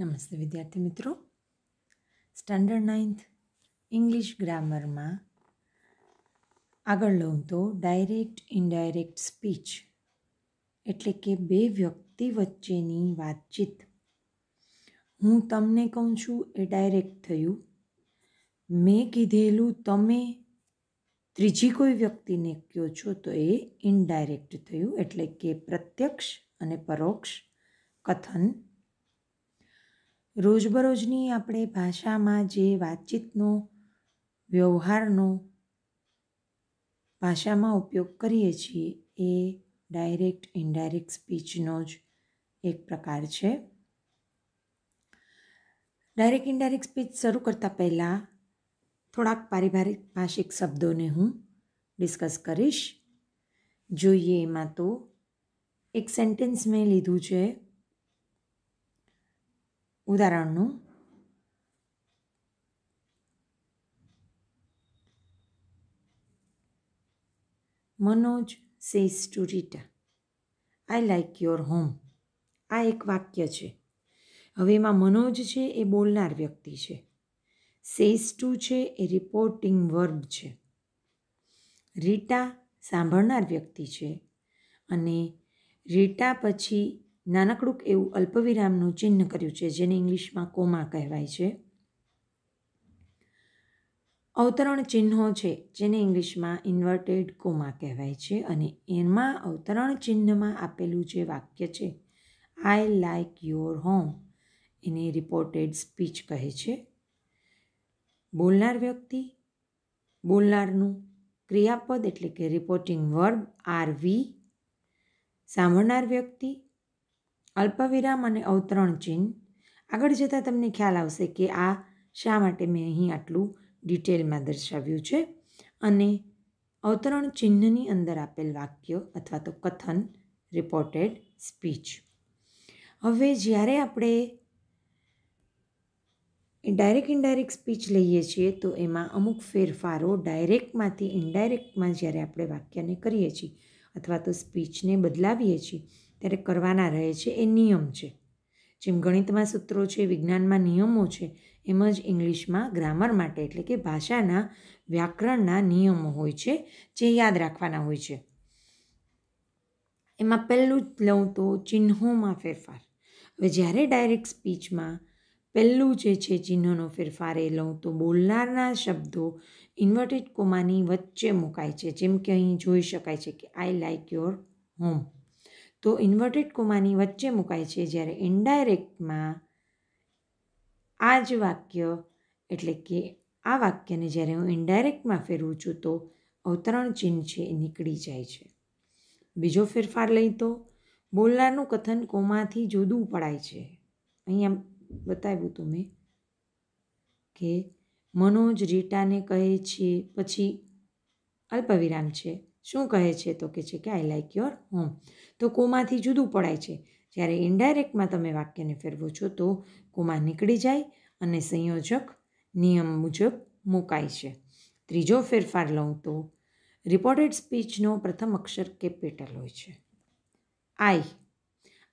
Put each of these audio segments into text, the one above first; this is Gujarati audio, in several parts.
નમસ્તે વિદ્યાર્થી મિત્રો. સ્ટાન્ડર્ડ નાઇન્થ ઇંગ્લિશ ગ્રામરમાં આગળ લઉં તો ડાયરેક્ટ ઇનડાયરેક્ટ સ્પીચ એટલે કે બે વ્યક્તિ વચ્ચેની વાતચીત. હું તમને કહું છું એ ડાયરેક્ટ થયું. મેં કીધેલું તમે ત્રીજી કોઈ વ્યક્તિને કહો છો તો એ ઇનડાયરેક્ટ થયું એટલે કે પ્રત્યક્ષ અને પરોક્ષ કથન રોજબરોજની આપણે ભાષામાં જે વાતચીતનો, વ્યવહારનો ભાષામાં ઉપયોગ કરીએ છીએ, એ ડાયરેક્ટ ઇનડાયરેક્ટ સ્પીચનો જ એક પ્રકાર છે. ડાયરેક્ટ ઇનડાયરેક્ટ સ્પીચ શરૂ કરતાં પહેલાં થોડાક પારિવારિક, ભાષિક શબ્દોને હું ડિસ્કસ કરીશ. જોઈએ એમાં તો એક સેન્ટેન્સ મેં લીધું છે. ઉદાહરણનું. Manoj says to Rita. I like your home. આ એક વાક્ય છે. હવે એમાં મનોજ છે એ બોલનાર વ્યક્તિ છે. સેઝ ટુ છે એ રિપોર્ટિંગ વર્બ છે. રીટા સાંભળનાર વ્યક્તિ છે અને રીટા પછી નાનકડુંક એવું અલ્પવિરામનું ચિહ્ન કર્યું છે, જેને ઇંગ્લિશમાં કોમા કહેવાય છે. અવતરણ ચિહ્નો છે, જેને ઇંગ્લિશમાં ઇન્વર્ટેડ કોમા કહેવાય છે અને એમાં અવતરણ ચિહ્નમાં આપેલું જે વાક્ય છે આઈ લાઇક યોર હોમ એને રિપોર્ટેડ સ્પીચ કહે છે. બોલનાર વ્યક્તિ, બોલનારનું ક્રિયાપદ એટલે કે રિપોર્ટિંગ વર્બ આર વી સાંભળનાર વ્યક્તિ અલ્પવિરામ અને અવતરણ ચિહ્ન. આગળ જતાં તમને ખ્યાલ આવશે કે આ શા માટે મેં અહીં આટલું ડિટેલમાં દર્શાવ્યું છે અને અવતરણ ચિહ્નની અંદર આપેલ વાક્ય અથવા તો કથન રિપોર્ટેડ સ્પીચ હવે જ્યારે આપણે ડાયરેક્ટ ઇનડાયરેક્ટ સ્પીચ લઈએ છીએ તો એમાં અમુક ફેરફારો ડાયરેક્ટમાંથી ઇનડાયરેક્ટમાં જ્યારે આપણે વાક્યને કરીએ છીએ અથવા તો સ્પીચને બદલાવીએ છીએ ત્યારે કરવાના રહે છે, એ નિયમ છે. જેમ ગણિતમાં સૂત્રો છે, વિજ્ઞાનમાં નિયમો છે, એમ જ ઇંગ્લિશમાં ગ્રામર માટે, એટલે કે ભાષાના વ્યાકરણના નિયમો હોય છે, જે યાદ રાખવાના હોય છે. એમાં પહેલું જ લઉં તો ચિહ્નોમાં ફેરફાર. હવે જ્યારે ડાયરેક્ટ સ્પીચમાં પહેલું જે છે ચિહ્નનો ફેરફાર એ લઉં તો બોલનારના શબ્દો ઇન્વર્ટેડ કોમાની વચ્ચે મુકાય છે. જેમ કે અહીં જોઈ શકાય છે કે આઈ લાઇક યોર હોમ તો ઇન્વર્ટેડ કોમાની વચ્ચે મુકાય છે જ્યારે ઇન્ડાયરેક્ટમાં આ જ વાક્ય, એટલે કે આ વાક્યને જ્યારે હું ઇન્ડાયરેક્ટમાં ફેરવું છું તો અવતરણ ચિહ્ન છે એ નીકળી જાય છે. બીજો ફેરફાર લઈ તો, બોલનારનું કથન કોમાથી જુદું પડાય છે. અહીંયા બતાવ્યું હતું મેં કે મનોજ રીટાને કહે છે, પછી અલ્પવિરામ છે. શું કહે છે તો કે છે કે આઈ લાઈક યોર હોમ તો કોમાંથી જુદું પડાય છે? જ્યારે ઇન્ડાયરેક્ટમાં તમે વાક્યને ફેરવો છો તો કોમાં નીકળી જાય અને સંયોજક નિયમ મુજબ મુકાય છે. ત્રીજો ફેરફાર લઉં તો રિપોર્ટેડ સ્પીચનો પ્રથમ અક્ષર કેપિટલ હોય છે. આઈ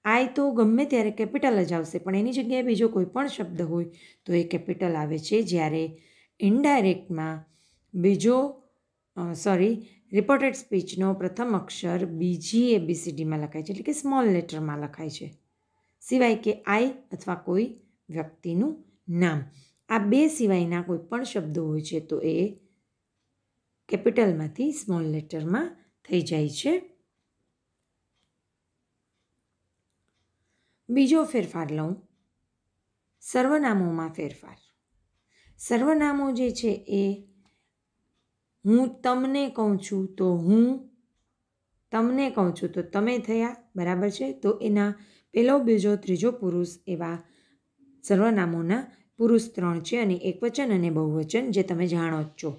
આઈ તો ગમે ત્યારે કેપિટલ જ આવશે, પણ એની જગ્યાએ બીજો કોઈ પણ શબ્દ હોય તો એ કેપિટલ આવે છે જ્યારે ઇનડાયરેક્ટમાં બીજો સોરી રિપોર્ટેડ સ્પીચનો પ્રથમ અક્ષર બીજી એબીસીડીમાં લખાય છે, એટલે કે સ્મોલ લેટરમાં લખાય છે. સિવાય કે આઈ અથવા કોઈ વ્યક્તિનું નામ. આ બે સિવાયના કોઈ પણ શબ્દો હોય છે, તો એ કેપિટલમાંથી સ્મોલ લેટરમાં થઈ જાય છે. બીજો ફેરફાર લઉં. સર્વનામોમાં ફેરફાર. સર્વનામો જે છે એ હું તમને કહું છું તો હું તમને કહું છું તો તમે થયા, બરાબર છે? તો એના પહેલો બીજો, ત્રીજો પુરુષ એવા સર્વનામોના પુરુષ ત્રણ છે અને એક વચન અને બહુવચન જે તમે જાણો જ છો.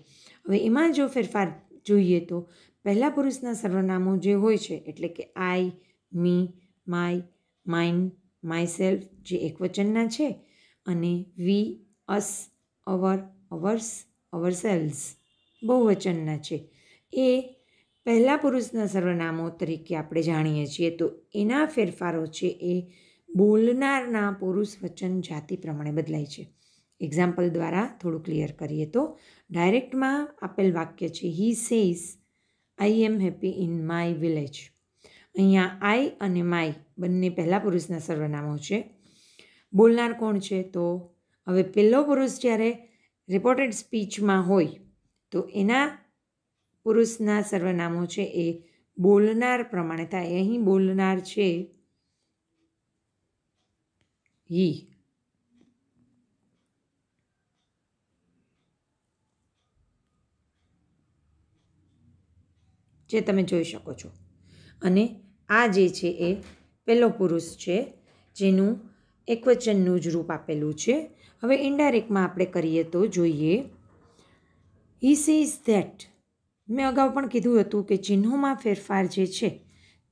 હવે એમાં જો ફેરફાર જોઈએ તો પહેલા પુરુષના સર્વનામો જે હોય છે, એટલે કે I me my mine myself જે એક વચનના છે અને we us our ours ourselves બહુવચનના છે. એ પહેલા પુરુષના સર્વનામો તરીકે આપણે જાણીએ છીએ, તો એના ફેરફારો છે એ બોલનારના પુરુષ વચન જાતિ પ્રમાણે બદલાય છે. એક્ઝામ્પલ દ્વારા થોડું ક્લિયર કરીએ તો ડાયરેક્ટમાં આપેલ વાક્ય છે he says I am happy in my village અહીંયા આઈ અને માય બંને પહેલા પુરુષના સર્વનામો છે. બોલનાર કોણ છે? તો હવે પહેલો પુરુષ જ્યારે રિપોર્ટેડ સ્પીચમાં હોય તો એના પુરુષના સર્વનામો છે એ બોલનાર પ્રમાણે થાય. અહીં બોલનાર છે હી. જે તમે જોઈ શકો છો. અને આ જે છે એ પહેલો પુરુષ છે જેનું એકવચનનું જ રૂપ આપેલું છે. હવે ઇન્ડાયરેક્ટમાં આપણે કરીએ તો જોઈએ હી સેઝ ધેટ મેં અગાઉ પણ કીધું હતું કે ચિહ્નોમાં ફેરફાર જે છે,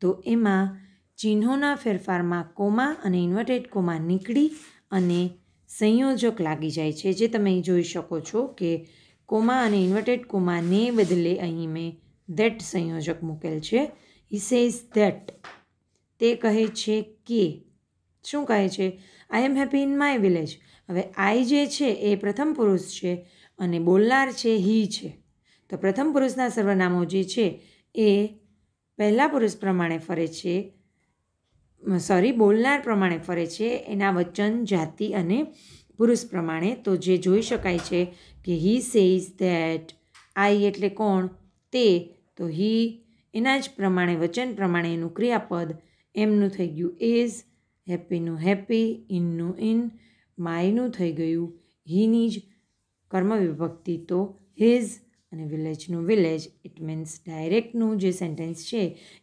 તો એમાં ચિહ્નોના ફેરફારમાં કોમા અને ઇન્વર્ટેડ કોમા નીકળી અને સંયોજક લાગી જાય છે. જે તમે જોઈ શકો છો કે કોમા અને ઇન્વર્ટેડ કોમાને બદલે અહીં મેં ધેટ સંયોજક મૂકેલ છે. હી સેઝ ધેટ તે કહે છે કે. શું કહે છે? I am happy in my village હવે આઈ જે છે એ પ્રથમ પુરુષ છે. અને બોલનાર છે હી છે. તો પ્રથમ પુરુષના સર્વનામો જે છે એ પહેલા પુરુષ પ્રમાણે ફરે છે સોરી બોલનાર પ્રમાણે ફરે છે, એના વચન, જાતિ અને પુરુષ પ્રમાણે. તો જે જોઈ શકાય છે કે હી સેઝ ધેટ, આઈ એટલે કોણ, તે, તો હી એના જ પ્રમાણે, વચન પ્રમાણે એનું ક્રિયાપદ એમનું થઈ ગયું ઇઝ હેપીનું હેપી ઇનનું ઇન માયનું થઈ ગયું હીની જ કર્મ વિભક્તિ તો હિઝ અને વિલેજનું વિલેજ. ઇટ મીન્સ ડાયરેક્ટનું જે સેન્ટેન્સ છે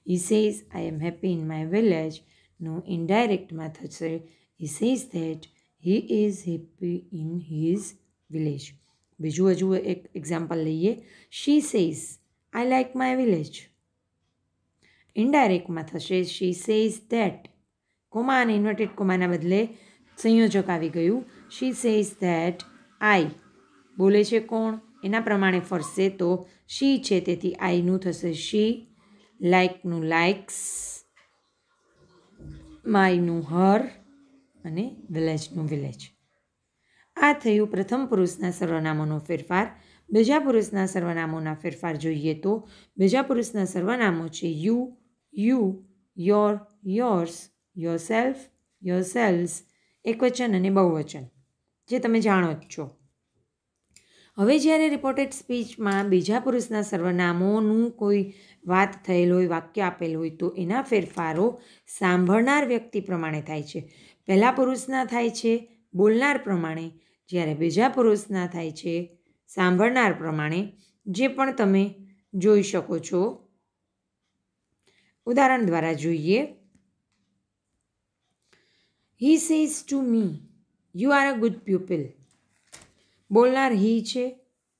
he says I am happy in my વિલેજનું ઇનડાયરેક્ટમાં થશે. He says that he is happy in his village બીજું હજુ એક એક્ઝામ્પલ લઈએ. She says I like my village ઇનડાયરેક્ટમાં થશે. શી સેઝ ધેટ કોમા અને ઇન્વર્ટેડ કોમાના બદલે સંયોજક આવી ગયું. શી સેઝ ધેટ આઈ બોલે છે કોણ? એના પ્રમાણે ફરશે તો શી છે? તેથી આઈનું થશે શી. લાઇકનું લાઇક્સ માયનું હર અને વિલેજનું વિલેજ આ થયું પ્રથમ પુરુષના સર્વનામોનો ફેરફાર. બીજા પુરુષના સર્વનામોના ફેરફાર જોઈએ તો બીજા પુરુષના સર્વનામો છે you you your yours yourself yourselves એકવચન અને બહુવચન, જે તમે જાણો જ છો. હવે જ્યારે રિપોર્ટેડ સ્પીચમાં બીજા પુરુષના સર્વનામોનું કોઈ વાત થયેલ હોય, વાક્ય આપેલ હોય, તો એના ફેરફારો સાંભળનાર વ્યક્તિ પ્રમાણે થાય છે. પહેલા પુરુષના થાય છે બોલનાર પ્રમાણે, જ્યારે બીજા પુરુષના થાય છે સાંભળનાર પ્રમાણે, જે પણ તમે જોઈ શકો છો. ઉદાહરણ દ્વારા જોઈએ. He says to me you are a good pupil બોલનાર he છે,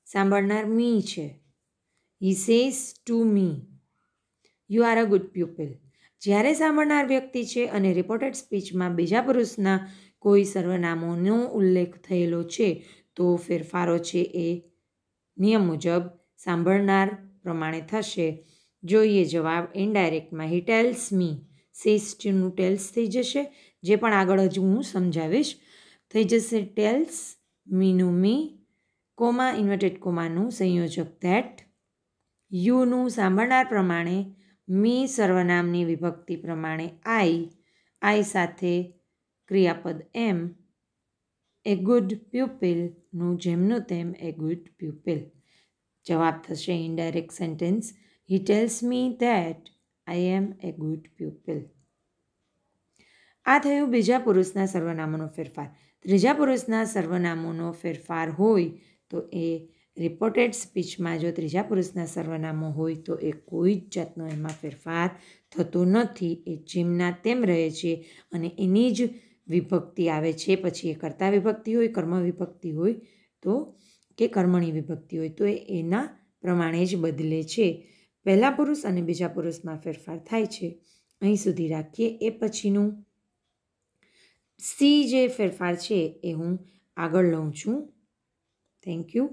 સાંભળનાર મી છે. He says to me you are a good pupil જ્યારે સાંભળનાર વ્યક્તિ છે અને રિપોર્ટેડ સ્પીચમાં બીજા પુરુષના કોઈ સર્વનામોનો ઉલ્લેખ થયેલો છે, તો ફેરફારો છે એ નિયમ મુજબ સાંભળનાર પ્રમાણે થશે. જોઈએ જવાબ ઇનડાયરેક્ટમાં હી ટેલ્સ મી સેસ ટુનું ટેલ્સ થઈ જશે, જે પણ આગળ હજુ હું સમજાવીશ, થઈ જશે ટેલ્સ મીનું મી કોમા ઇન્વર્ટેડ કોમાનું સંયોજક ધેટ યુનું સાંભળનાર પ્રમાણે મી સર્વનામની વિભક્તિ પ્રમાણે આઈ. આઈ સાથે ક્રિયાપદ એમ. એ ગુડ પ્યુપિલનું જેમનું તેમ એ ગુડ પ્યુપિલ. જવાબ થશે indirect sentence he tells me that I am a good pupil આ થયું બીજા પુરુષના સર્વનામોનો ફેરફાર. ત્રીજા પુરુષના સર્વનામોનો ફેરફાર હોય તો એ રિપોર્ટેડ સ્પીચમાં જો ત્રીજા પુરુષના સર્વનામો હોય તો એ કોઈ જ જાતનો એમાં ફેરફાર થતો નથી. એ જેમના તેમ રહે છે અને એની જ વિભક્તિ આવે છે. પછી એ કર્તા વિભક્તિ હોય, કર્મ વિભક્તિ હોય તો કે કર્મણી વિભક્તિ હોય તો એ એના પ્રમાણે જ બદલે છે. પહેલા પુરુષ અને બીજા પુરુષમાં ફેરફાર થાય છે. અહીં સુધી રાખીએ. એ પછીનું સી જે ફેરફાર છે એ હું આગળ લઉં છું. Thank you